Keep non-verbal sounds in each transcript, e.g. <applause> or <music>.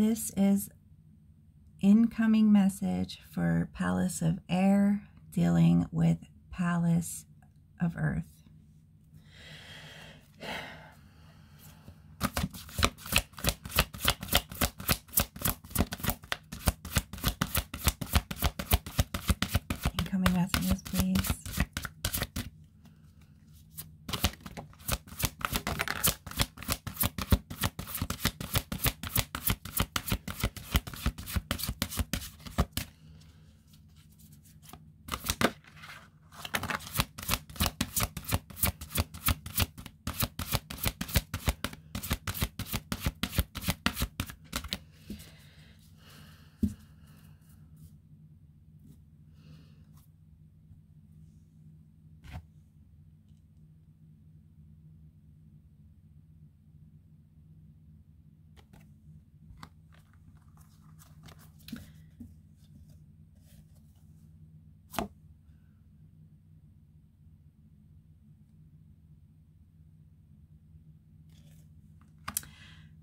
This is incoming message for Palace of Air dealing with Palace of Earth. Incoming messages, please.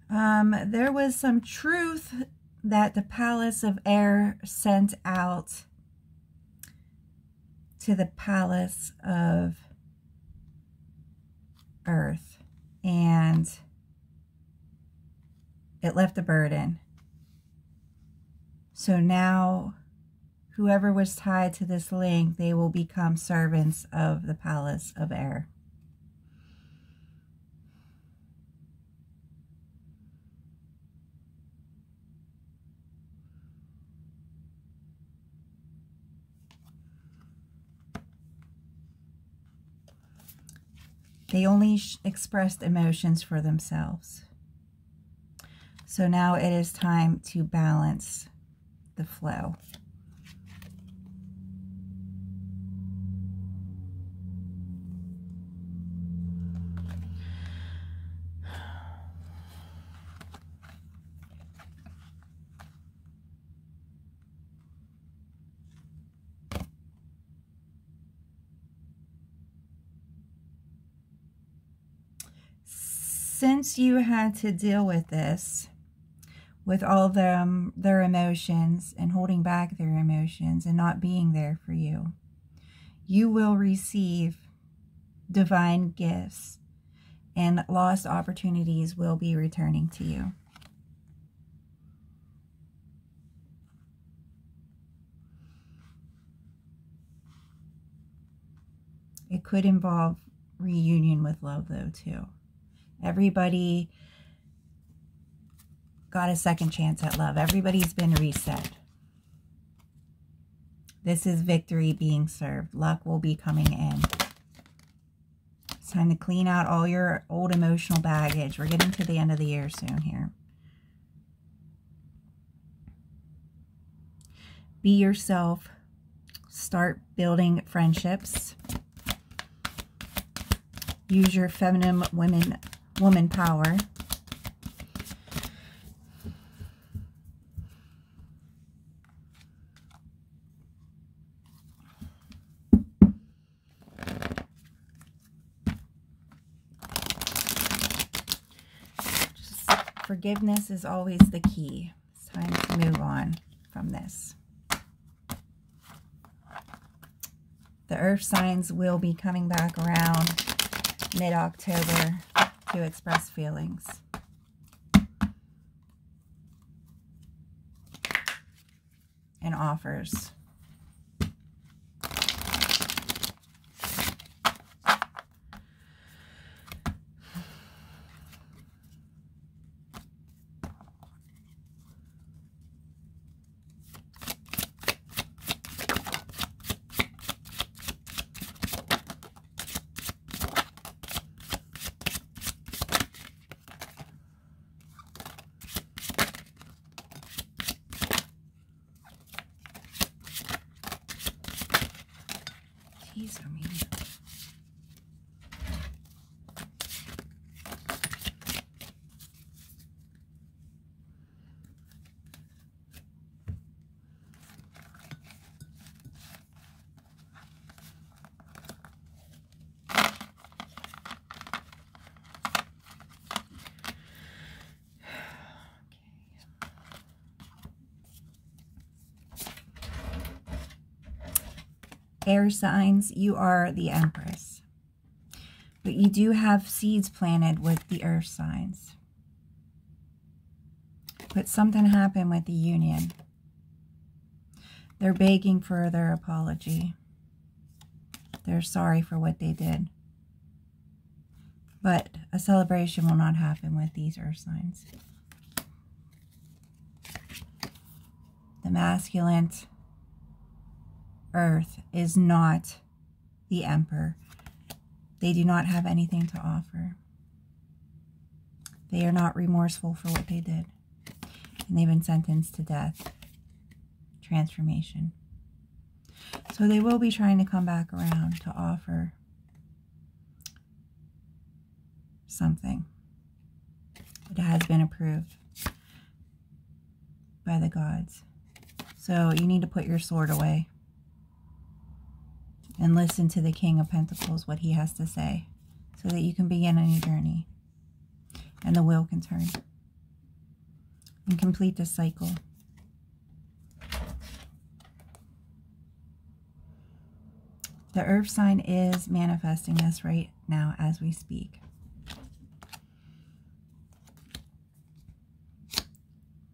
Um, there was some truth that the Palace of Air sent out to the Palace of Earth. And it left a burden. So now, whoever was tied to this link, they will become servants of the Palace of Air. They only expressed emotions for themselves. So now it is time to balance the flow. Since you had to deal with this, with all them their emotions and holding back their emotions and not being there for you, you will receive divine gifts and lost opportunities will be returning to you. It could involve reunion with love, though, too. Everybody got a second chance at love. Everybody's been reset. This is victory being served. Luck will be coming in. It's time to clean out all your old emotional baggage. We're getting to the end of the year soon here. Be yourself. Start building friendships. Use your feminine women woman power. Forgiveness is always the key. It's time to move on from this. The earth signs will be coming back around mid-October to express feelings. And offers. Jeez, I mean. Air signs, you are the Empress. But you do have seeds planted with the earth signs. But something happened with the union. They're begging for their apology. They're sorry for what they did. But a celebration will not happen with these earth signs. The masculine earth is not the emperor. They do not have anything to offer. They are not remorseful for what they did. And they've been sentenced to death. Transformation. So they will be trying to come back around to offer something. It has been approved by the gods. So you need to put your sword away and listen to the King of Pentacles, what he has to say, so that you can begin a new journey and the wheel can turn and complete the cycle. The earth sign is manifesting this right now as we speak.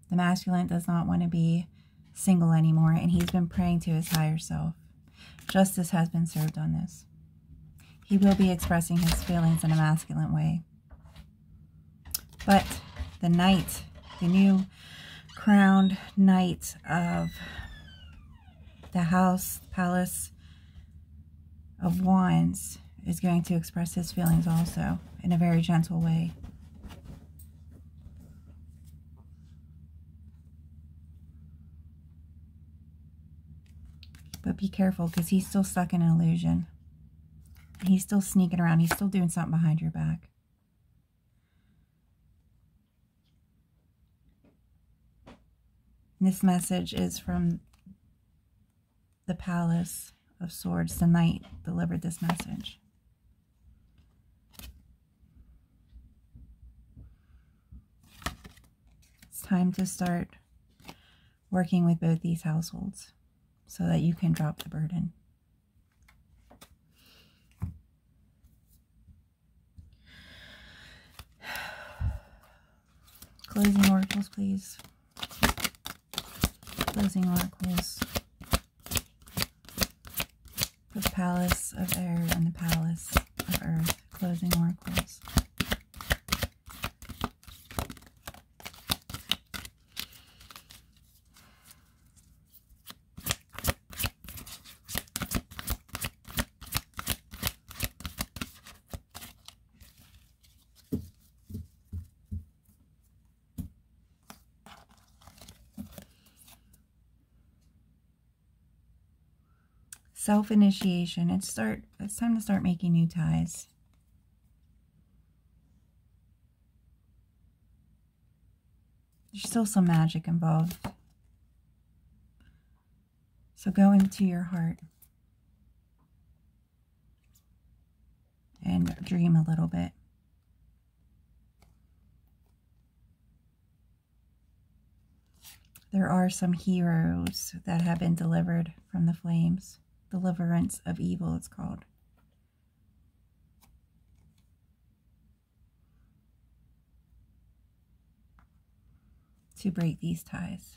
The masculine does not want to be single anymore, and he's been praying to his higher self. Justice has been served on this. He will be expressing his feelings in a masculine way. But the knight, the new crowned knight of the house, palace of wands, is going to express his feelings also in a very gentle way. But be careful because he's still stuck in an illusion. He's still sneaking around. He's still doing something behind your back. This message is from the Palace of Swords. The knight delivered this message. It's time to start working with both these households so that you can drop the burden. <sighs> Closing oracles, please. Closing oracles. The palace of air and the palace of earth. Closing oracles. Self-initiation. It's start it's time to start making new ties. There's still some magic involved. So go into your heart and dream a little bit. There are some heroes that have been delivered from the flames. Deliverance of Evil, it's called. To break these ties.